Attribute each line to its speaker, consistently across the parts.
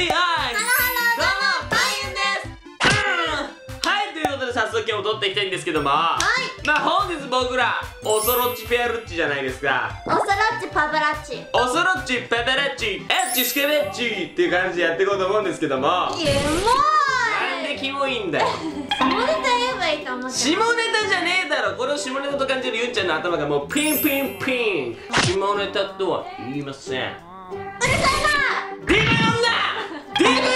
Speaker 1: ビーアイどうもバイユンです。はいということで早速今日も撮っていきたいんですけども。はい。まあ本日僕らオソロッチペアルッチじゃないですか
Speaker 2: オソロッチパブラッチ。
Speaker 1: オソロッチペペレッチエッチスケベッチっていう感じでやっていこうと思うんですけども。
Speaker 2: キモ
Speaker 1: なんで
Speaker 2: い
Speaker 1: キモいんだよ。
Speaker 2: 下ネタ言えばいいと思って
Speaker 1: 下ネタじゃねえだろ。これを下ネタと感じるゆんちゃんの頭がもうピンピンピン。下ネタとは言いません。
Speaker 2: うるさい
Speaker 1: デ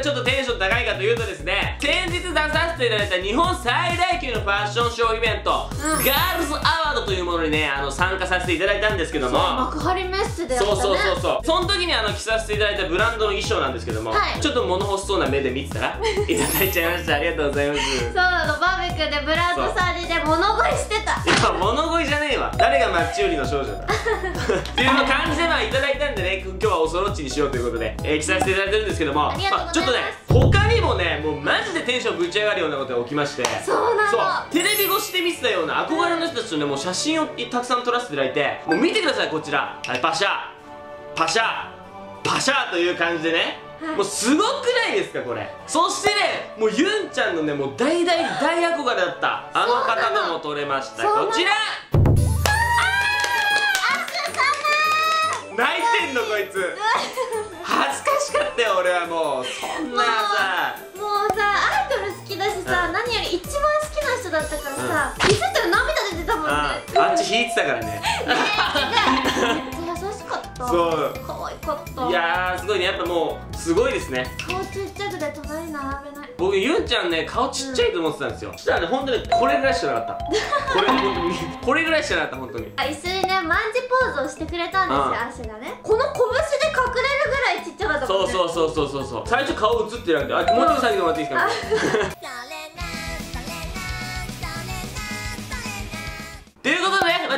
Speaker 1: ちょっとテンション高いかというとですね先日出させていただいた日本最大級のファッションショーイベント、
Speaker 2: うん。
Speaker 1: ガールズアワードというものにねあの参加させていただいたんですけども。
Speaker 2: 幕張メッセでやったね。
Speaker 1: そうそうそうそう。その時にあの着させていただいたブランドの衣装なんですけども、
Speaker 2: はい。
Speaker 1: ちょっと物欲しそうな目で見てたらいただいちゃいました。ありがとうございます。
Speaker 2: そうなのバーベキューでブランドサージで物乞いしてた。
Speaker 1: いや物乞いじゃねえわ。誰がマッチ売りの少女だ。っていう感じでまあいただいたんでね今日はおそろっちにしようということで、えー着させていただいてるんですけども。
Speaker 2: ありがとうございます。
Speaker 1: ちょっとね他にもねもうマジでテンションぶち上がるようなことが起きまして。
Speaker 2: そうなの。
Speaker 1: そう。テレビ越しで見てたような憧れの人たちとねもう写真をたくさん撮らせていただいてもう見てくださいこちら。はいパシャ。パシャ。パシャという感じでね、
Speaker 2: はい。
Speaker 1: もうすごくないですかこれ。そしてねもうユンちゃんのねもう大大大憧れだった。あの方とも撮れました。こちら。泣いてんのこいつ。恥ずかったよ俺はもうそんなさ。
Speaker 2: もうさアイドル好きだしさ、
Speaker 1: うん。
Speaker 2: 何より一番好きな人だったからさ、気づいたら涙出てたもんね。
Speaker 1: ああっち引いてたからね。
Speaker 2: めっちゃ優しかった。
Speaker 1: そう。
Speaker 2: 可愛かった。
Speaker 1: いやーすごいね。やっぱもうすごいですね。
Speaker 2: 顔ちっちゃくて隣に並べない。
Speaker 1: 僕ユンちゃんね顔ちっちゃいと思ってたんですよ、そしたらね本当にこれぐらいしかなかった。これ本当にこれぐらいしかなかった本当に。
Speaker 2: あ一緒にねマンジポーズをしてくれたんですよ足がね。この拳ぐらいちっちゃかったもんね
Speaker 1: そうそうそうそうそうそう。最初顔映ってなくてあもうちょっと下げてもらっていいですか？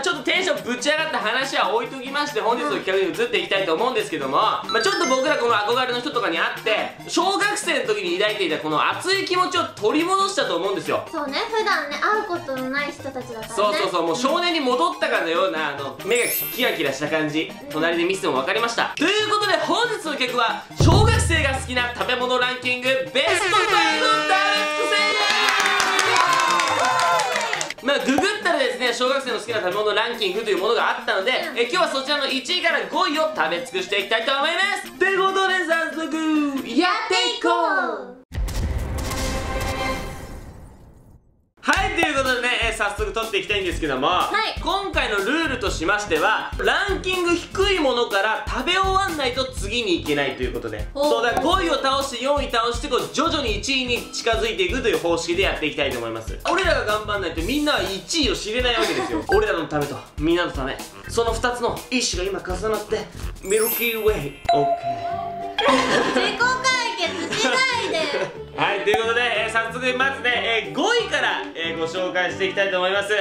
Speaker 1: ちょっとテンションぶち上がった話は置いときまして本日の企画に移っていきたいと思うんですけども、まあ、ちょっと僕らこの憧れの人とかに会って小学生の時に抱いていたこの熱い気持ちを取り戻したと思うんですよ。
Speaker 2: そうね普段ね会うことのない人たちだからね。
Speaker 1: そうそうそうもう少年に戻ったかのようなあの目がキラキラした感じ隣で見せても分かりました。ということで本日の曲は小学生が好きな食べ物ランキングベスト5食べまあググったらですね小学生の好きな食べ物ランキングというものがあったので、
Speaker 2: うん。
Speaker 1: え今日はそちらの1位から5位を食べ尽くしていきたいと思います。ということで早速やっていこうはいということでね、えー早速撮っていきたいんですけども、
Speaker 2: はい。
Speaker 1: 今回のルールとしましてはランキング低いものから食べ終わんないと次に行けないということで。そうだ5位を倒して4位倒してこう徐々に1位に近づいていくという方式でやっていきたいと思います。俺らが頑張んないとみんなは1位を知れないわけですよ。俺らのためと。みんなのため。その2つの意志が今重なってミルキーウェイ。OK
Speaker 2: 自己解決しないで
Speaker 1: はい、ということで、えー早速まずね、えー5位から、えーご紹介していきたいと思います。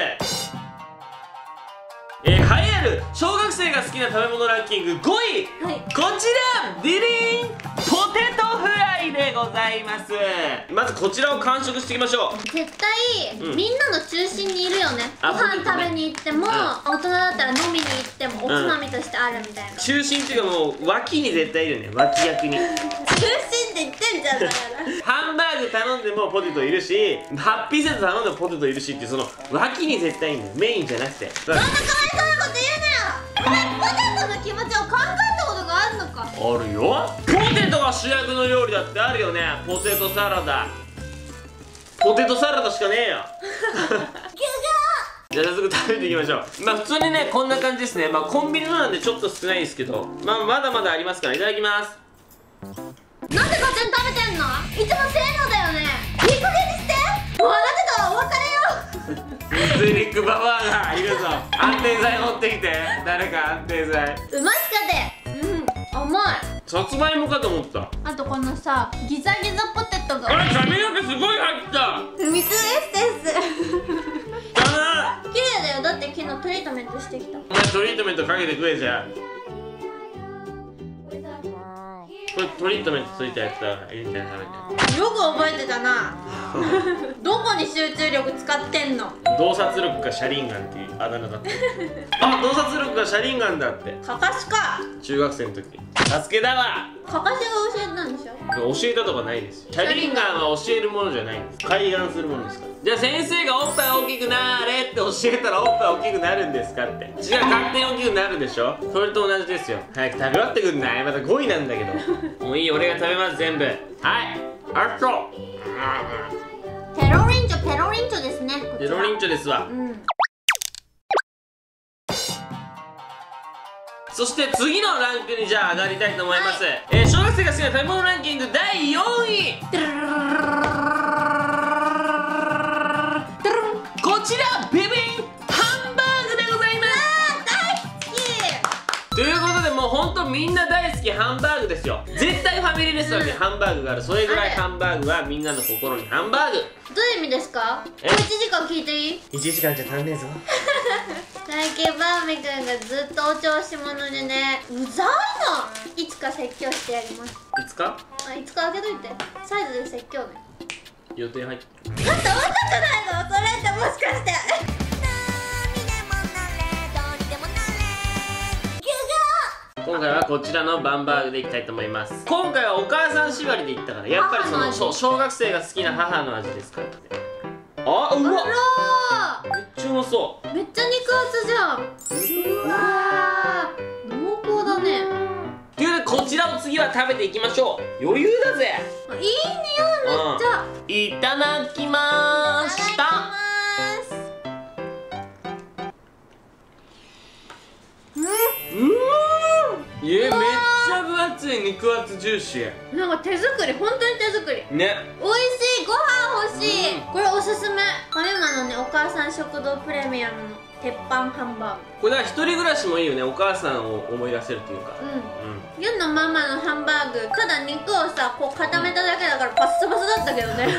Speaker 1: えー、栄える小学生が好きな食べ物ランキング5位、
Speaker 2: はい。
Speaker 1: こちらディリーンポテトフライでございます。まずこちらを完食していきましょう。
Speaker 2: 絶対、
Speaker 1: うん。
Speaker 2: みんなの中心にいるよね。ご
Speaker 1: あ
Speaker 2: 飯食べに行っても、
Speaker 1: うん。
Speaker 2: 大人だったら飲みに行ってもおつまみとしてあるみたいな、
Speaker 1: 中心っていうかもう脇に絶対いるね。脇役に。
Speaker 2: 中心って言ってんじゃんだから。
Speaker 1: ハンバーグ頼んでもポテトいるしハッピーセット頼んでもポテトいるしっていうその脇に絶対いるんだよ。メインじゃなくて。
Speaker 2: そんなかわいそうポテトの気持ちを考えたことがあるのか。
Speaker 1: あるよ。ポテトが主役の料理だってあるよね。ポテトサラダ。ポテトサラダしかねえよじゃあ早速食べていきましょう。まあ普通にねこんな感じですね。まあコンビニのなんでちょっと少ないですけど。まあまだまだありますからいただきます。
Speaker 2: なんで勝手に食べてんの？いつもせーのだよね。いい加減にして。もうあなた
Speaker 1: スリックババアがいるぞ安定剤持ってきて。誰か安定剤。
Speaker 2: うまいかでうん甘い。
Speaker 1: さつまいもかと思った。
Speaker 2: あとこのさギザギザポテトが。
Speaker 1: あれ髪の毛すごい入った。
Speaker 2: 水エッセンス。
Speaker 1: だ。な
Speaker 2: 綺麗だよ。だって昨日トリートメントしてきた。
Speaker 1: お前トリートメントかけて食えじゃんこれトリートメントついたやつだ。からいいんじゃない食べて
Speaker 2: よく覚えてたな。どこに集中力使ってんの？
Speaker 1: 洞察力がシャリンガンっていうあだ名だった。あ洞察力がシャリンガンだって。
Speaker 2: かかしか。
Speaker 1: 中学生の時。助けだわ。
Speaker 2: かかしが教えたんでしょ？
Speaker 1: 教えたとかないですシャリンガンは教えるものじゃないんです。開眼するものですから。じゃあ先生がおっぱい大きくなーれって教えたらおっぱい大きくなるんですかって。違う勝手に大きくなるでしょ。それと同じですよ。早く食べ終わってくんないまだ5位なんだけどもういい俺が食べます全部。はい。あっそう
Speaker 2: ペロリンチョペロリンチョですね
Speaker 1: ペロリンチョですわ。
Speaker 2: うん。
Speaker 1: そして次のランクにじゃあ上がりたいと思います、えー小学生が好きな食べ物ランキング第4位みんな大好きハンバーグですよ。絶対ファミリーレストランにハンバーグがある。それぐらいハンバーグはみんなの心にハンバーグ。
Speaker 2: どういう意味ですか？
Speaker 1: え
Speaker 2: ？1時間聞いていい
Speaker 1: ？1時間じゃ足んねえぞ。
Speaker 2: 最近バーミくんがずっとお調子者でねうざいの。いつか説教してやります。
Speaker 1: いつか？
Speaker 2: あいつか開けといて。サイズで説教ね。
Speaker 1: 予定入って
Speaker 2: だって分かってないの？それってもしかして
Speaker 1: 今回はこちらのバンバーグでいきたいと思います。今回はお母さん縛りでいったからやっぱりそ
Speaker 2: 母の
Speaker 1: そう小学生が好きな母の味ですからねあうわ
Speaker 2: あ
Speaker 1: めっちゃうまそ
Speaker 2: らめっちゃ肉厚じゃん。うわー。濃厚だね。
Speaker 1: うということでこちらを次は食べていきましょう。余裕だぜ。
Speaker 2: あいい匂いめっちゃ。
Speaker 1: いただきましたえめっちゃ分厚い肉厚ジューシー。
Speaker 2: なんか手作り本当に手作り。
Speaker 1: ね。
Speaker 2: 美味しいご飯欲しい、
Speaker 1: うん。
Speaker 2: これおすすめ。マユマのねお母さん食堂プレミアムの鉄板ハンバ
Speaker 1: これだから一人暮らしもいいよねお母さんを思い出せるというか。
Speaker 2: ーグ
Speaker 1: う
Speaker 2: うん。ユンのママのハンバーグただ肉をさこう固めただけだからパッサパサだったけどね。
Speaker 1: んこ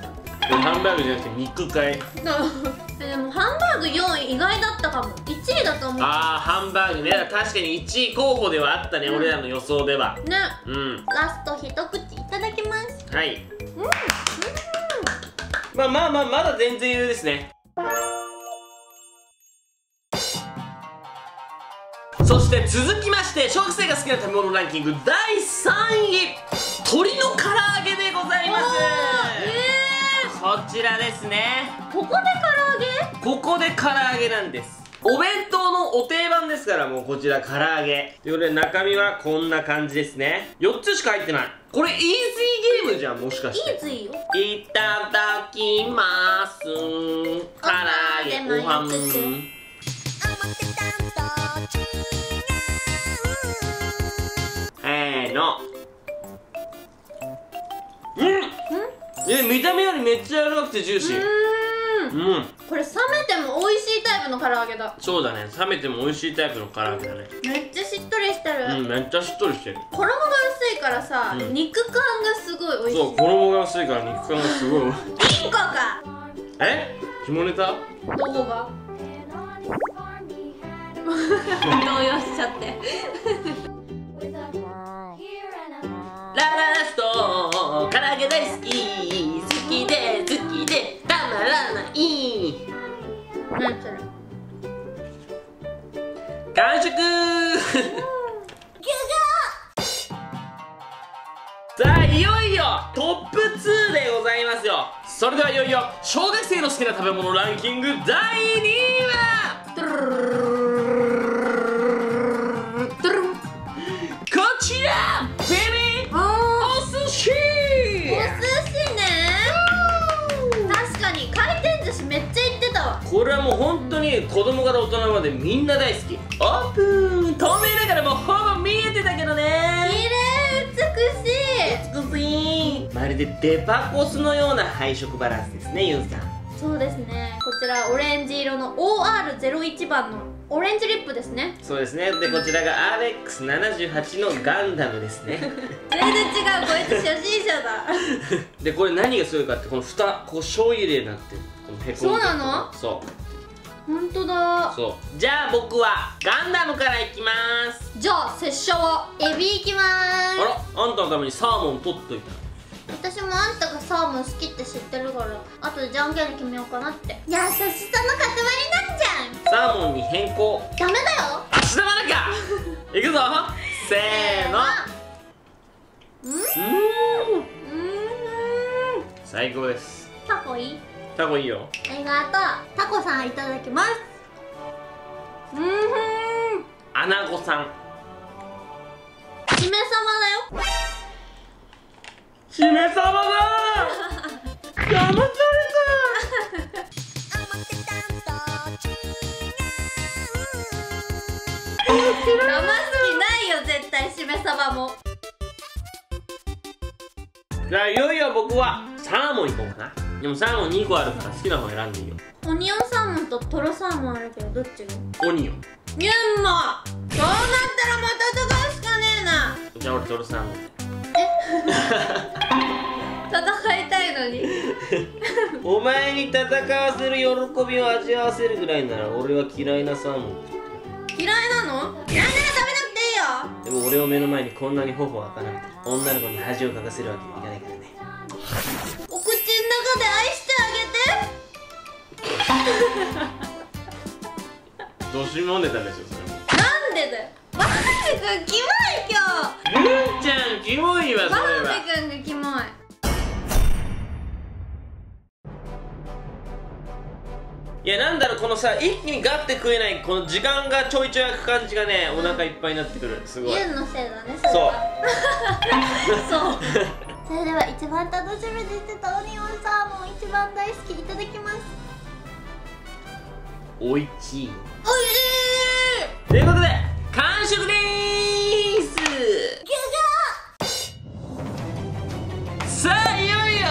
Speaker 1: れハンバーグじゃなくて肉かい。
Speaker 2: えでもハンバーグ4位意外だったかも。1位だと思う
Speaker 1: あーハンバーグね。確かに1位候補ではあったね、俺らの予想では。
Speaker 2: ね。
Speaker 1: うん。
Speaker 2: ラスト一口いただきます。
Speaker 1: はい。
Speaker 2: うん。
Speaker 1: まあまあまあまだ全然余裕ですね。そして続きまして小学生が好きな食べ物ランキング第3位。鶏の唐揚げでございます。
Speaker 2: え
Speaker 1: こちらですね。
Speaker 2: ー、ここで唐揚げ？
Speaker 1: ここで唐揚げなんです。お弁当のお定番ですからもうこちら唐揚げ。ということで中身はこんな感じですね。4つしか入ってない。これイージーゲームじゃんもしかして。
Speaker 2: いいついよ。
Speaker 1: いただきます。唐揚げご飯せーのえ見た目よりめっちゃ柔らかくてジューシー。
Speaker 2: うーん。
Speaker 1: うん。
Speaker 2: これ冷めても美味しいタイプの唐揚げだ。
Speaker 1: そうだね。冷めても美味しいタイプの唐揚げだね。
Speaker 2: めっちゃしっとりしてる、
Speaker 1: うんめっちゃしっとりしてる。
Speaker 2: 衣が薄いからさ、
Speaker 1: うん。
Speaker 2: 肉感がすごい美味しい。
Speaker 1: そう衣が薄いから肉感がすごい。
Speaker 2: 1個か。
Speaker 1: え？下ネタ？
Speaker 2: どこが？動揺しちゃって。
Speaker 1: ラララスト唐揚げ大好き。好きで好きでたまらない。
Speaker 2: 何それ
Speaker 1: 完食。さあいよいよトップ2でございますよ。それではいよいよ小学生の好きな食べ物ランキング第2位はこれはもう本当に子供から大人までみんな大好き。オープン。透明だからもうほぼ見えてたけど
Speaker 2: 綺
Speaker 1: ね
Speaker 2: 麗美しい。
Speaker 1: 美しい。まるでデパコスのような配色バランスですねユンさん。
Speaker 2: そうですね。こちらオレンジ色の OR01 番のオレンジリップですね。
Speaker 1: そうですね。でこちらが RX78 のガンダムですね。
Speaker 2: 全然違う。こいつ初心者だ。
Speaker 1: でこれ何がすごいかってこの蓋ここ醤油入れになってるへこんでる
Speaker 2: そうなの？
Speaker 1: そう。
Speaker 2: 本当だ。
Speaker 1: そう。じゃあ僕はガンダムからいきます。
Speaker 2: じゃあ拙者はエビいきます。
Speaker 1: らあんたのためにサーモン取っといた。
Speaker 2: 私もあんたがサーモン好きって知ってるからあとでじゃんけんで決めようかなって。優しさの塊なんじ
Speaker 1: サーモンに変更。
Speaker 2: ゃんダメだよ。
Speaker 1: 足玉だかい くぞ。せーの。
Speaker 2: うん
Speaker 1: うーん。
Speaker 2: うん。
Speaker 1: 最高です。
Speaker 2: タコいい？
Speaker 1: タコいいよ。
Speaker 2: ありがとう。タコさんいただきます。うん
Speaker 1: アナゴさん。
Speaker 2: 姫様だよ。
Speaker 1: 姫様だ。騙され
Speaker 2: 騙す。気ないよ絶対。しめ鯖も。
Speaker 1: たじゃあいよいよ僕はサーモンいこうかなでもサーモン2個あるから好きな方選んでいいよ。
Speaker 2: オニオンサーモンとトロサーモンあるけどどっちが
Speaker 1: オニオン。
Speaker 2: ユンモそうなったらまた戦うしかねえな。
Speaker 1: じゃあ俺トロサーモン。
Speaker 2: 戦いたいのに。
Speaker 1: お前に戦わせる喜びを味わわせるぐらいなら俺は嫌いなサーモン。
Speaker 2: 嫌いなの？なんなら食べなくていいよ。
Speaker 1: でも俺を目の前にこんなに頬を赤らめて女の子に恥をかかせるわけにいかないから
Speaker 2: あげて
Speaker 1: 年もんでたでしょそれも
Speaker 2: なんでだよバーベ君キモい今日
Speaker 1: ルンちゃんキモいわ。それは
Speaker 2: ーベ君がキモい
Speaker 1: いやなんだろうこのさ一気にガッて食えないこの時間がちょいちょい空く感じがねお腹いっぱいになってくるすごい
Speaker 2: ユンのせいだねそれはそうそれでは一番楽しみにしてたオニオンサーモン一番大好きいただきます
Speaker 1: おいちい
Speaker 2: おいしい！
Speaker 1: ということで完食でーす！さあいよいよ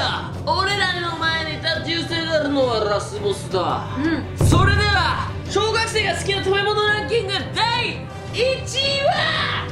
Speaker 1: 俺らの前に立ち伏せがあるのはラスボスだ。
Speaker 2: うん。
Speaker 1: それでは小学生が好きな食べ物ランキング第1位は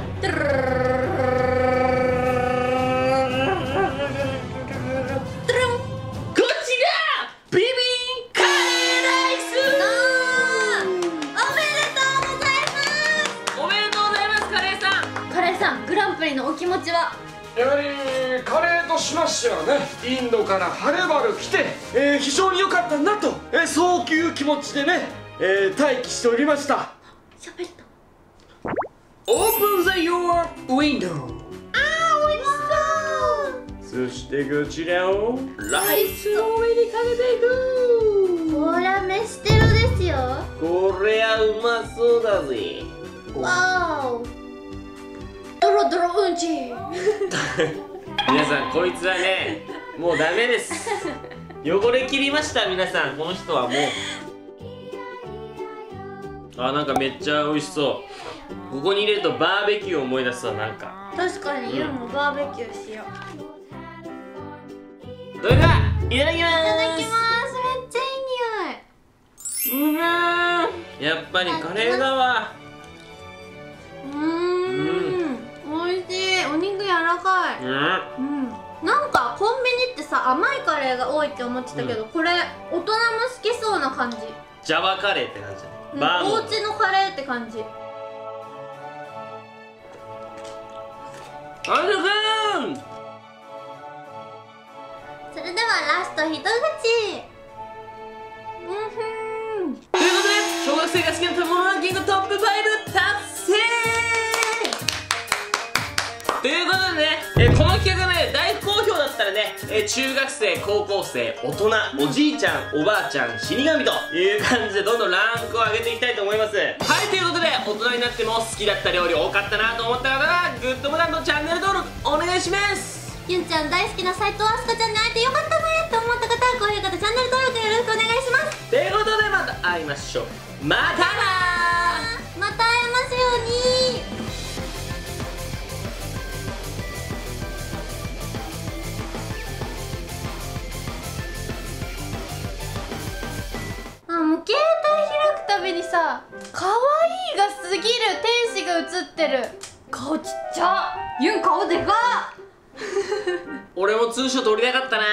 Speaker 3: しましてはねインドからはるばる来て、えー非常に良かったなと、えーそういう気持ちでね、えー待機しておりました。
Speaker 2: 喋った。
Speaker 1: オープンザ your window
Speaker 2: あー美味しそう。
Speaker 1: そしてこちらをライスの上にかけていく。
Speaker 2: これは飯テロですよ。
Speaker 1: これはうまそうだぜ。
Speaker 2: わーお。ドロドロうんち
Speaker 1: 皆さんこいつはねもうダメです。汚れ切りました皆さん。この人はもう。あなんかめっちゃ美味しそう。ここに入れるとバーベキューを思い出すわなんか。
Speaker 2: 確かにユンもバーベキューしよう。
Speaker 1: それではいただきま
Speaker 2: いただき
Speaker 1: ー
Speaker 2: ます。めっちゃいい匂い。う
Speaker 1: まー。やっぱりカレーだわ
Speaker 2: うん。
Speaker 1: うん
Speaker 2: なんかコンビニってさ甘いカレーが多いって思ってたけど、これ大人も好きそうな感じ、
Speaker 1: ジャワカレーって感じ。だね
Speaker 2: うん、お家のカレーって感じ。
Speaker 1: あるくん
Speaker 2: それではラスト一口。うんふん。
Speaker 1: ということで小学生が好きなたらね、えー中学生高校生大人おじいちゃんおばあちゃん死神という感じでどんどんランクを上げていきたいと思います。はいということで大人になっても好きだった料理多かったなと思った方はグッドボタンとチャンネル登録お願いします。
Speaker 2: ゆんちゃん大好きな斉藤飛鳥ちゃんに会えてよかったねと思った方は高評価とチャンネル登録よろしくお願いします。
Speaker 1: ということでまた会いましょう。またな
Speaker 2: 開くたびにさ可愛いがすぎる天使が映ってる。顔ちっちゃ。ユン顔でかっ。
Speaker 1: 俺もツーショット撮りたかったな。